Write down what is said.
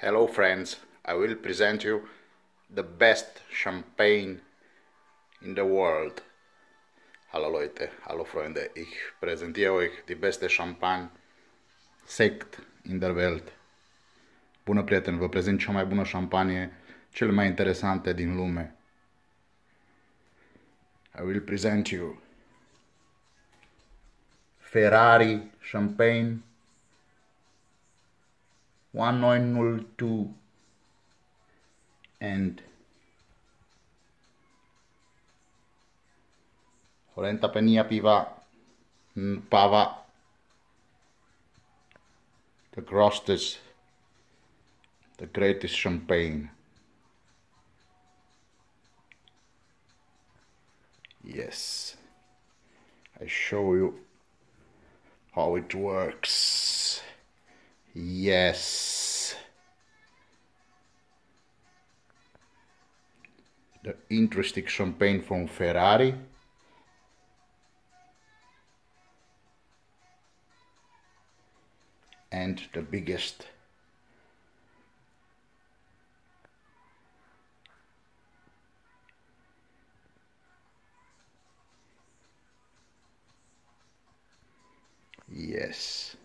Hello friends, I will present you the best champagne in the world. Hallo Leute, hallo Freunde, ich präsentiere euch die beste Champagne Sekt in der Welt. Bună prieteni, vă prezint cea mai bună șampanie, cele mai interesante din lume. I will present you Ferrari Champagne 1902 and Holenta Penia Piva mm, Pava. The Grostes the greatest champagne. Yes. I show you how it works yes. The interesting champagne from Ferrari. And the biggest. Yes.